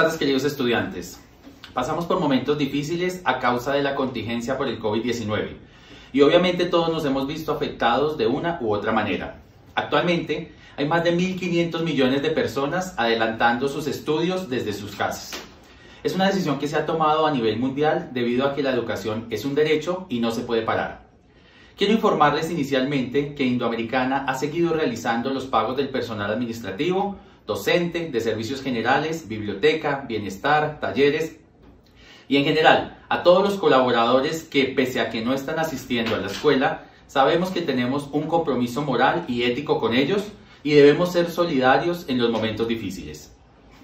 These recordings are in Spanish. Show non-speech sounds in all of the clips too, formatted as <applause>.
tardes queridos estudiantes. Pasamos por momentos difíciles a causa de la contingencia por el COVID-19 y obviamente todos nos hemos visto afectados de una u otra manera. Actualmente hay más de 1.500 millones de personas adelantando sus estudios desde sus casas. Es una decisión que se ha tomado a nivel mundial debido a que la educación es un derecho y no se puede parar. Quiero informarles inicialmente que Indoamericana ha seguido realizando los pagos del personal administrativo, docente, de servicios generales, biblioteca, bienestar, talleres y en general a todos los colaboradores que pese a que no están asistiendo a la escuela, sabemos que tenemos un compromiso moral y ético con ellos y debemos ser solidarios en los momentos difíciles.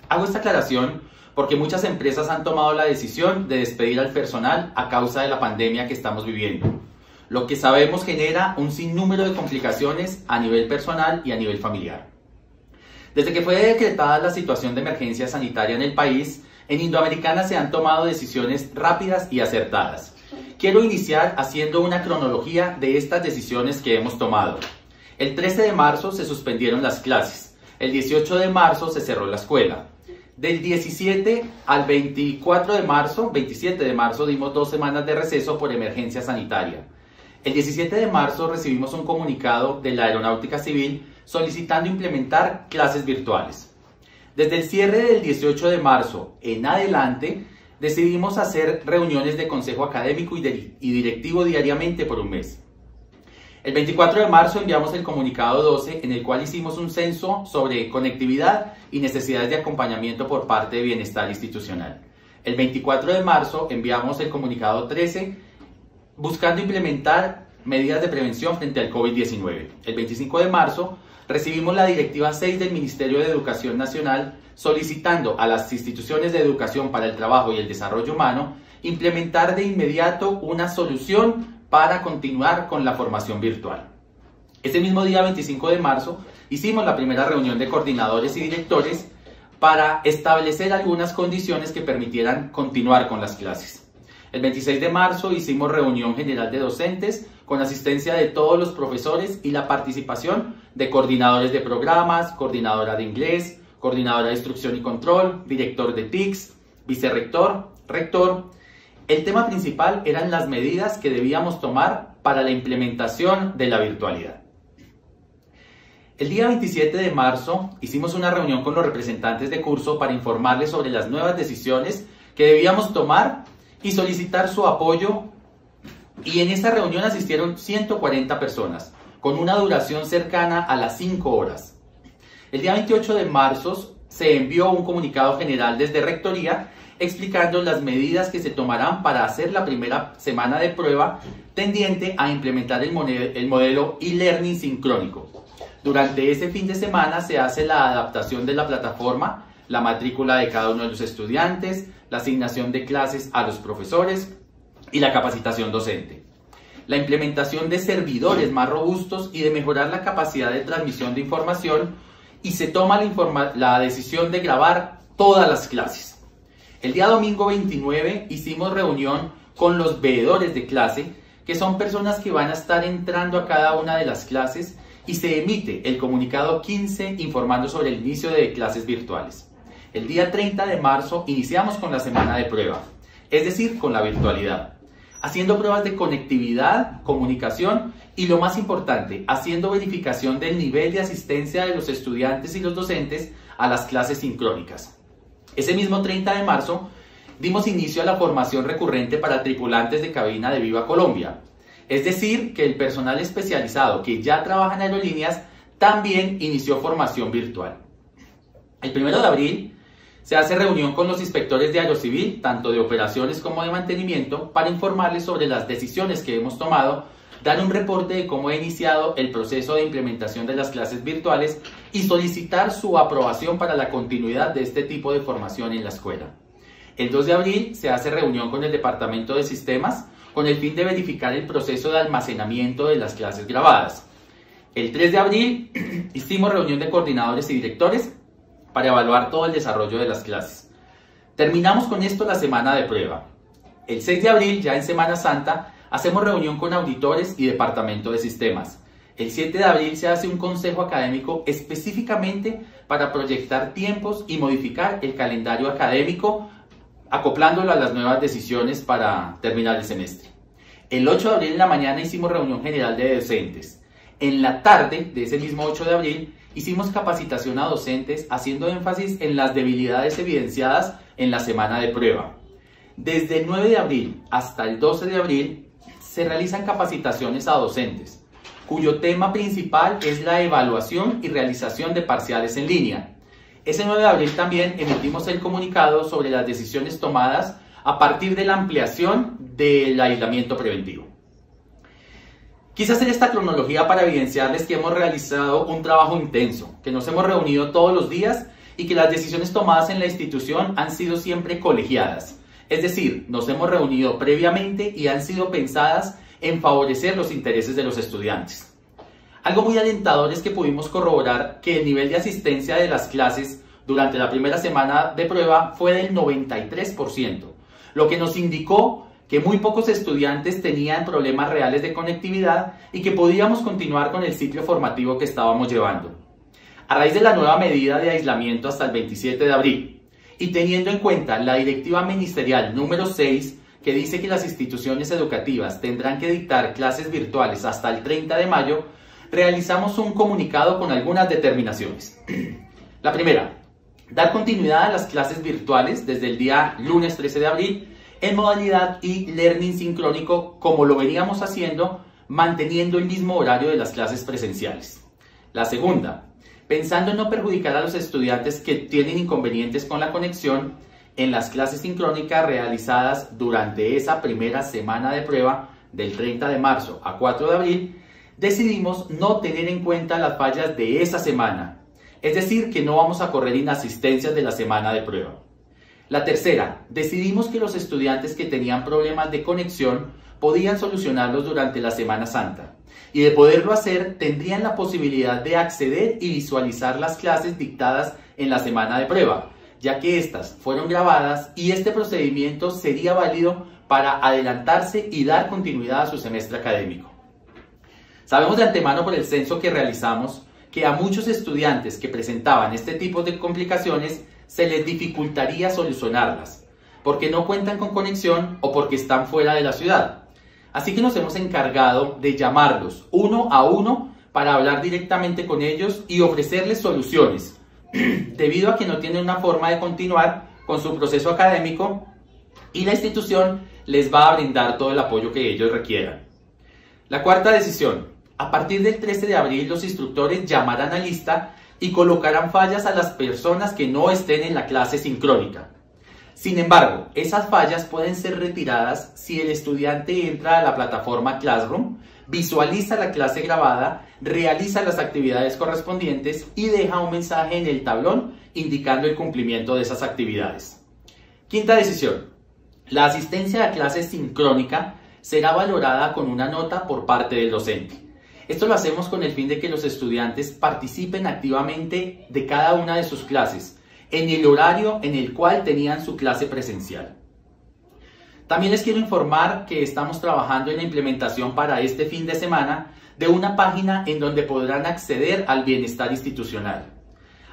Hago esta aclaración porque muchas empresas han tomado la decisión de despedir al personal a causa de la pandemia que estamos viviendo, lo que sabemos genera un sinnúmero de complicaciones a nivel personal y a nivel familiar. Desde que fue decretada la situación de emergencia sanitaria en el país, en Indoamericana se han tomado decisiones rápidas y acertadas. Quiero iniciar haciendo una cronología de estas decisiones que hemos tomado. El 13 de marzo se suspendieron las clases. El 18 de marzo se cerró la escuela. Del 17 al 24 de marzo, 27 de marzo, dimos dos semanas de receso por emergencia sanitaria. El 17 de marzo recibimos un comunicado de la Aeronáutica Civil solicitando implementar clases virtuales. Desde el cierre del 18 de marzo en adelante, decidimos hacer reuniones de consejo académico y, directivo diariamente por un mes. El 24 de marzo enviamos el comunicado 12 en el cual hicimos un censo sobre conectividad y necesidades de acompañamiento por parte de bienestar institucional. El 24 de marzo enviamos el comunicado 13 buscando implementar medidas de prevención frente al COVID-19. El 25 de marzo recibimos la Directiva 6 del Ministerio de Educación Nacional solicitando a las instituciones de educación para el trabajo y el desarrollo humano implementar de inmediato una solución para continuar con la formación virtual. Ese mismo día 25 de marzo hicimos la primera reunión de coordinadores y directores para establecer algunas condiciones que permitieran continuar con las clases. El 26 de marzo hicimos reunión general de docentes con asistencia de todos los profesores y la participación de coordinadores de programas, coordinadora de inglés, coordinadora de instrucción y control, director de TICS, vicerrector, rector. El tema principal eran las medidas que debíamos tomar para la implementación de la virtualidad. El día 27 de marzo hicimos una reunión con los representantes de curso para informarles sobre las nuevas decisiones que debíamos tomar y solicitar su apoyo. Y en esta reunión asistieron 140 personas, con una duración cercana a las 5 horas. El día 28 de marzo se envió un comunicado general desde Rectoría explicando las medidas que se tomarán para hacer la primera semana de prueba tendiente a implementar el, el modelo e-learning sincrónico. Durante ese fin de semana se hace la adaptación de la plataforma la matrícula de cada uno de los estudiantes, la asignación de clases a los profesores y la capacitación docente. La implementación de servidores más robustos y de mejorar la capacidad de transmisión de información y se toma la, la decisión de grabar todas las clases. El día domingo 29 hicimos reunión con los veedores de clase, que son personas que van a estar entrando a cada una de las clases y se emite el comunicado 15 informando sobre el inicio de clases virtuales. El día 30 de marzo iniciamos con la semana de prueba, es decir, con la virtualidad, haciendo pruebas de conectividad, comunicación y lo más importante, haciendo verificación del nivel de asistencia de los estudiantes y los docentes a las clases sincrónicas. Ese mismo 30 de marzo dimos inicio a la formación recurrente para tripulantes de cabina de Viva Colombia, es decir, que el personal especializado que ya trabaja en aerolíneas también inició formación virtual. El 1 de abril se hace reunión con los inspectores de Aerocivil, tanto de operaciones como de mantenimiento, para informarles sobre las decisiones que hemos tomado, dar un reporte de cómo ha iniciado el proceso de implementación de las clases virtuales y solicitar su aprobación para la continuidad de este tipo de formación en la escuela. El 2 de abril se hace reunión con el Departamento de Sistemas con el fin de verificar el proceso de almacenamiento de las clases grabadas. El 3 de abril <clears throat> hicimos reunión de coordinadores y directores para evaluar todo el desarrollo de las clases. Terminamos con esto la semana de prueba. El 6 de abril, ya en Semana Santa, hacemos reunión con auditores y departamento de sistemas. El 7 de abril se hace un consejo académico específicamente para proyectar tiempos y modificar el calendario académico acoplándolo a las nuevas decisiones para terminar el semestre. El 8 de abril en la mañana hicimos reunión general de docentes. En la tarde de ese mismo 8 de abril hicimos capacitación a docentes haciendo énfasis en las debilidades evidenciadas en la semana de prueba. Desde el 9 de abril hasta el 12 de abril se realizan capacitaciones a docentes, cuyo tema principal es la evaluación y realización de parciales en línea. Ese 9 de abril también emitimos el comunicado sobre las decisiones tomadas a partir de la ampliación del aislamiento preventivo. Quise hacer esta cronología para evidenciarles que hemos realizado un trabajo intenso, que nos hemos reunido todos los días y que las decisiones tomadas en la institución han sido siempre colegiadas. Es decir, nos hemos reunido previamente y han sido pensadas en favorecer los intereses de los estudiantes. Algo muy alentador es que pudimos corroborar que el nivel de asistencia de las clases durante la primera semana de prueba fue del 93%, lo que nos indicó que muy pocos estudiantes tenían problemas reales de conectividad y que podíamos continuar con el ciclo formativo que estábamos llevando. A raíz de la nueva medida de aislamiento hasta el 27 de abril y teniendo en cuenta la directiva ministerial número 6 que dice que las instituciones educativas tendrán que dictar clases virtuales hasta el 30 de mayo, realizamos un comunicado con algunas determinaciones. <clears throat> La primera, dar continuidad a las clases virtuales desde el día lunes 13 de abril en modalidad y learning sincrónico como lo veníamos haciendo, manteniendo el mismo horario de las clases presenciales. La segunda, pensando en no perjudicar a los estudiantes que tienen inconvenientes con la conexión en las clases sincrónicas realizadas durante esa primera semana de prueba del 30 de marzo a 4 de abril, decidimos no tener en cuenta las fallas de esa semana, es decir, que no vamos a correr inasistencias de la semana de prueba. La tercera, decidimos que los estudiantes que tenían problemas de conexión podían solucionarlos durante la Semana Santa y de poderlo hacer tendrían la posibilidad de acceder y visualizar las clases dictadas en la semana de prueba, ya que éstas fueron grabadas y este procedimiento sería válido para adelantarse y dar continuidad a su semestre académico. Sabemos de antemano por el censo que realizamos que a muchos estudiantes que presentaban este tipo de complicaciones se les dificultaría solucionarlas, porque no cuentan con conexión o porque están fuera de la ciudad. Así que nos hemos encargado de llamarlos uno a uno para hablar directamente con ellos y ofrecerles soluciones, <clears throat> debido a que no tienen una forma de continuar con su proceso académico y la institución les va a brindar todo el apoyo que ellos requieran. La cuarta decisión, a partir del 13 de abril, los instructores llamarán a lista y colocarán fallas a las personas que no estén en la clase sincrónica. Sin embargo, esas fallas pueden ser retiradas si el estudiante entra a la plataforma Classroom, visualiza la clase grabada, realiza las actividades correspondientes y deja un mensaje en el tablón indicando el cumplimiento de esas actividades. Quinta decisión. La asistencia a clase sincrónica será valorada con una nota por parte del docente. Esto lo hacemos con el fin de que los estudiantes participen activamente de cada una de sus clases, en el horario en el cual tenían su clase presencial. También les quiero informar que estamos trabajando en la implementación para este fin de semana de una página en donde podrán acceder al bienestar institucional.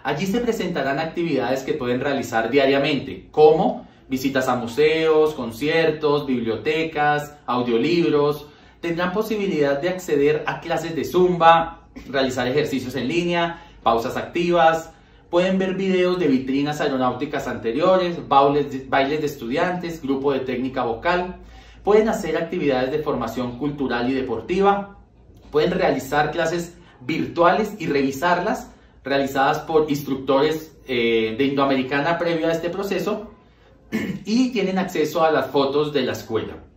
Allí se presentarán actividades que pueden realizar diariamente, como visitas a museos, conciertos, bibliotecas, audiolibros, tendrán posibilidad de acceder a clases de zumba, realizar ejercicios en línea, pausas activas, pueden ver videos de vitrinas aeronáuticas anteriores, bailes de estudiantes, grupo de técnica vocal, pueden hacer actividades de formación cultural y deportiva, pueden realizar clases virtuales y revisarlas, realizadas por instructores eh, de Indoamericana previo a este proceso, <clears throat> y tienen acceso a las fotos de la escuela.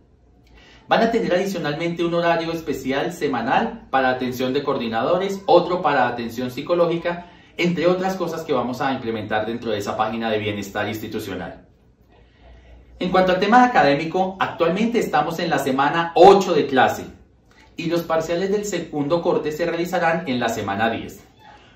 Van a tener adicionalmente un horario especial semanal para atención de coordinadores, otro para atención psicológica, entre otras cosas que vamos a implementar dentro de esa página de bienestar institucional. En cuanto al tema académico, actualmente estamos en la semana 8 de clase y los parciales del segundo corte se realizarán en la semana 10,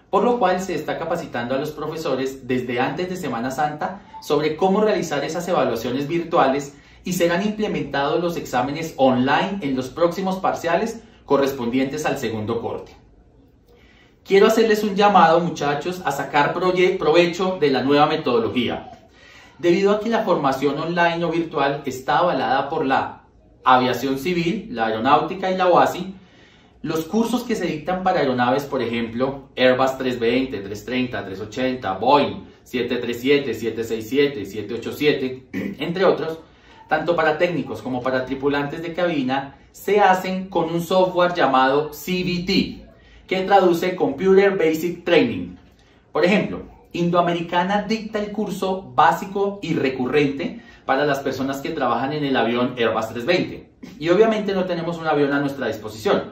por lo cual se está capacitando a los profesores desde antes de Semana Santa sobre cómo realizar esas evaluaciones virtuales y serán implementados los exámenes online en los próximos parciales correspondientes al segundo corte. Quiero hacerles un llamado, muchachos, a sacar provecho de la nueva metodología. Debido a que la formación online o virtual está avalada por la aviación civil, la aeronáutica y la OASI, los cursos que se dictan para aeronaves, por ejemplo, Airbus 320, 330, 380, Boeing 737, 767, 787, entre otros, tanto para técnicos como para tripulantes de cabina, se hacen con un software llamado CBT, que traduce Computer Basic Training. Por ejemplo, Indoamericana dicta el curso básico y recurrente para las personas que trabajan en el avión Airbus 320. Y obviamente no tenemos un avión a nuestra disposición,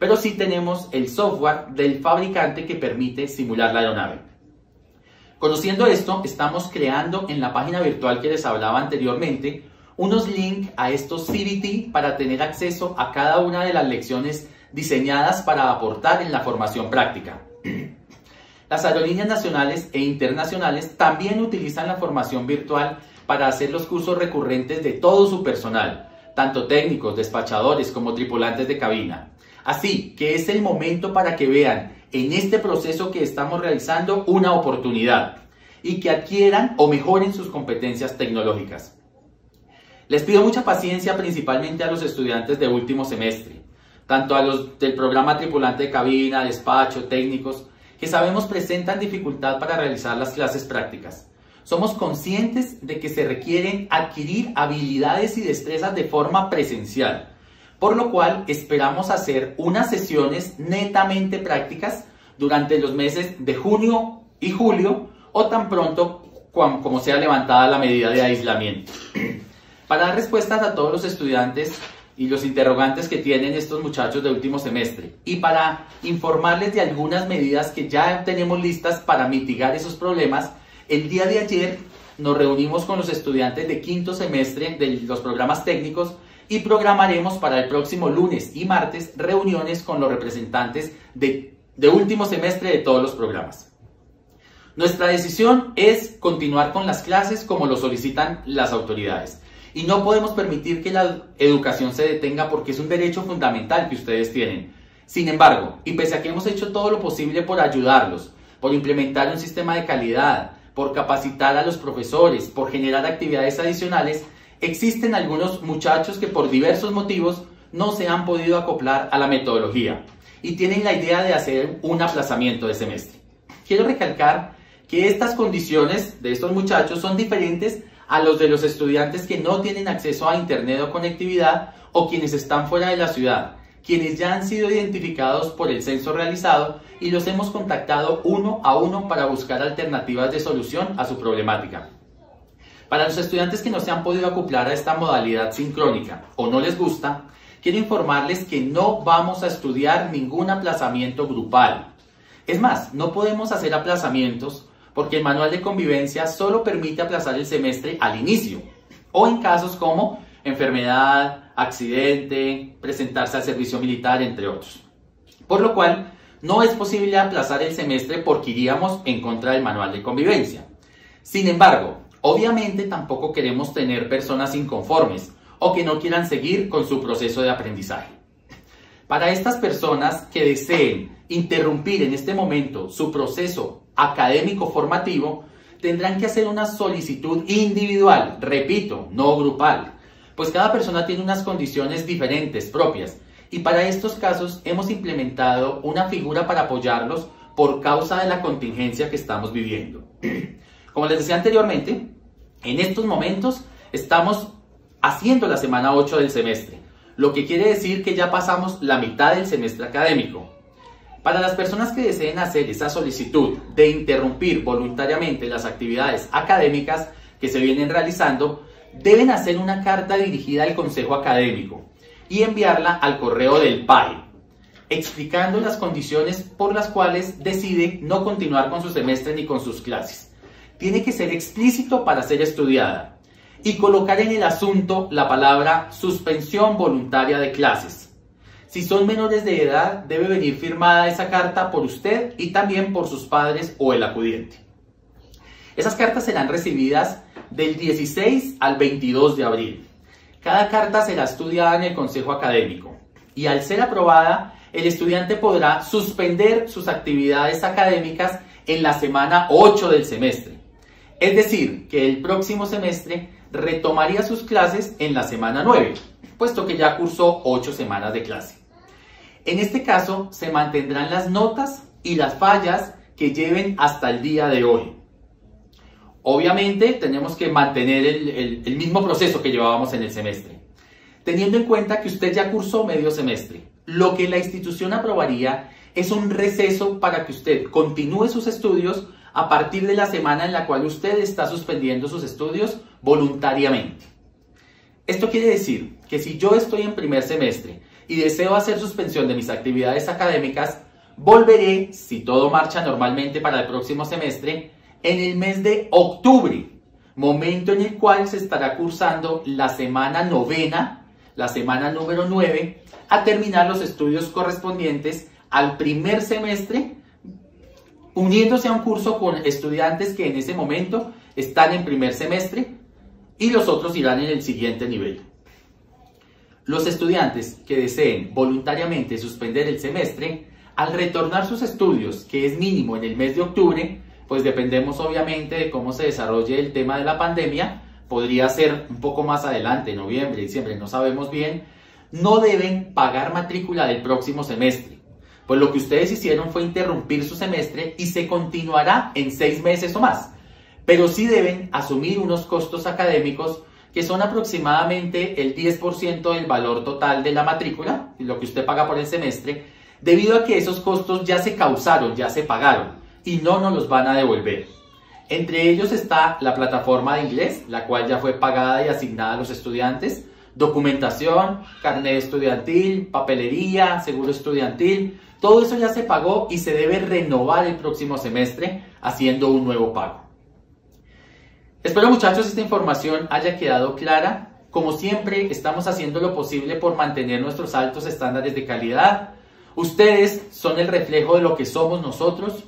pero sí tenemos el software del fabricante que permite simular la aeronave. Conociendo esto, estamos creando en la página virtual que les hablaba anteriormente unos links a estos CBT para tener acceso a cada una de las lecciones diseñadas para aportar en la formación práctica. <clears throat> Las aerolíneas nacionales e internacionales también utilizan la formación virtual para hacer los cursos recurrentes de todo su personal, tanto técnicos, despachadores como tripulantes de cabina. Así que es el momento para que vean en este proceso que estamos realizando una oportunidad y que adquieran o mejoren sus competencias tecnológicas. Les pido mucha paciencia principalmente a los estudiantes de último semestre, tanto a los del programa tripulante de cabina, despacho, técnicos, que sabemos presentan dificultad para realizar las clases prácticas. Somos conscientes de que se requieren adquirir habilidades y destrezas de forma presencial, por lo cual esperamos hacer unas sesiones netamente prácticas durante los meses de junio y julio o tan pronto como sea levantada la medida de aislamiento. Para dar respuestas a todos los estudiantes y los interrogantes que tienen estos muchachos de último semestre y para informarles de algunas medidas que ya tenemos listas para mitigar esos problemas, el día de ayer nos reunimos con los estudiantes de quinto semestre de los programas técnicos y programaremos para el próximo lunes y martes reuniones con los representantes de, último semestre de todos los programas. Nuestra decisión es continuar con las clases como lo solicitan las autoridades. Y no podemos permitir que la educación se detenga porque es un derecho fundamental que ustedes tienen. Sin embargo, y pese a que hemos hecho todo lo posible por ayudarlos, por implementar un sistema de calidad, por capacitar a los profesores, por generar actividades adicionales, existen algunos muchachos que por diversos motivos no se han podido acoplar a la metodología y tienen la idea de hacer un aplazamiento de semestre. Quiero recalcar que estas condiciones de estos muchachos son diferentes a los de los estudiantes que no tienen acceso a Internet o conectividad o quienes están fuera de la ciudad, quienes ya han sido identificados por el censo realizado y los hemos contactado uno a uno para buscar alternativas de solución a su problemática. Para los estudiantes que no se han podido acoplar a esta modalidad sincrónica o no les gusta, quiero informarles que no vamos a estudiar ningún aplazamiento grupal. Es más, no podemos hacer aplazamientos porque el manual de convivencia solo permite aplazar el semestre al inicio o en casos como enfermedad, accidente, presentarse al servicio militar, entre otros. Por lo cual, no es posible aplazar el semestre porque iríamos en contra del manual de convivencia. Sin embargo, obviamente tampoco queremos tener personas inconformes o que no quieran seguir con su proceso de aprendizaje. Para estas personas que deseen interrumpir en este momento su proceso académico formativo, tendrán que hacer una solicitud individual, repito, no grupal, pues cada persona tiene unas condiciones diferentes propias y para estos casos hemos implementado una figura para apoyarlos por causa de la contingencia que estamos viviendo. <clears throat> Como les decía anteriormente, en estos momentos estamos haciendo la semana 8 del semestre, lo que quiere decir que ya pasamos la mitad del semestre académico. Para las personas que deseen hacer esa solicitud de interrumpir voluntariamente las actividades académicas que se vienen realizando, deben hacer una carta dirigida al Consejo Académico y enviarla al correo del PAE, explicando las condiciones por las cuales decide no continuar con su semestre ni con sus clases. Tiene que ser explícito para ser estudiada y colocar en el asunto la palabra suspensión voluntaria de clases si son menores de edad, debe venir firmada esa carta por usted y también por sus padres o el acudiente. Esas cartas serán recibidas del 16 al 22 de abril. Cada carta será estudiada en el Consejo Académico y al ser aprobada, el estudiante podrá suspender sus actividades académicas en la semana 8 del semestre. Es decir, que el próximo semestre retomaría sus clases en la semana 9, puesto que ya cursó 8 semanas de clase. En este caso, se mantendrán las notas y las fallas que lleven hasta el día de hoy. Obviamente tenemos que mantener el, mismo proceso que llevábamos en el semestre, teniendo en cuenta que usted ya cursó medio semestre. Lo que la institución aprobaría es un receso para que usted continúe sus estudios a partir de la semana en la cual usted está suspendiendo sus estudios voluntariamente. Esto quiere decir que si yo estoy en primer semestre y deseo hacer suspensión de mis actividades académicas, volveré, si todo marcha normalmente para el próximo semestre, en el mes de octubre, momento en el cual se estará cursando la semana novena, la semana número 9, a terminar los estudios correspondientes al primer semestre, uniéndose a un curso con estudiantes que en ese momento están en primer semestre y los otros irán en el siguiente nivel. Los estudiantes que deseen voluntariamente suspender el semestre, al retornar sus estudios, que es mínimo en el mes de octubre, pues dependemos obviamente de cómo se desarrolle el tema de la pandemia, podría ser un poco más adelante, noviembre, diciembre, no sabemos bien, no deben pagar matrícula del próximo semestre. Pues lo que ustedes hicieron fue interrumpir su semestre y se continuará en seis meses o más. Pero sí deben asumir unos costos académicos que son aproximadamente el 10% del valor total de la matrícula, lo que usted paga por el semestre, debido a que esos costos ya se causaron, ya se pagaron y no nos los van a devolver. Entre ellos está la plataforma de inglés, la cual ya fue pagada y asignada a los estudiantes, documentación, carnet estudiantil, papelería, seguro estudiantil, todo eso ya se pagó y se debe renovar el próximo semestre haciendo un nuevo pago. Espero muchachos esta información haya quedado clara. Como siempre, estamos haciendo lo posible por mantener nuestros altos estándares de calidad. Ustedes son el reflejo de lo que somos nosotros.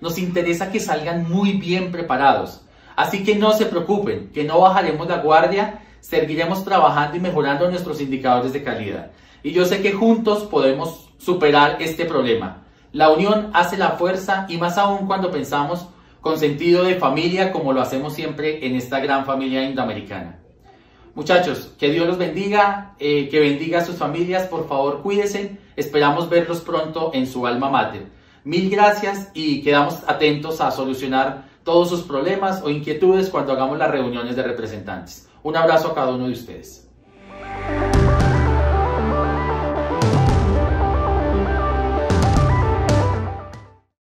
Nos interesa que salgan muy bien preparados. Así que no se preocupen, que no bajaremos la guardia, seguiremos trabajando y mejorando nuestros indicadores de calidad. Y yo sé que juntos podemos superar este problema. La unión hace la fuerza y más aún cuando pensamos con sentido de familia como lo hacemos siempre en esta gran familia indoamericana. Muchachos, que Dios los bendiga, eh, que bendiga a sus familias, por favor cuídense, esperamos verlos pronto en su alma mater. Mil gracias y quedamos atentos a solucionar todos sus problemas o inquietudes cuando hagamos las reuniones de representantes. Un abrazo a cada uno de ustedes.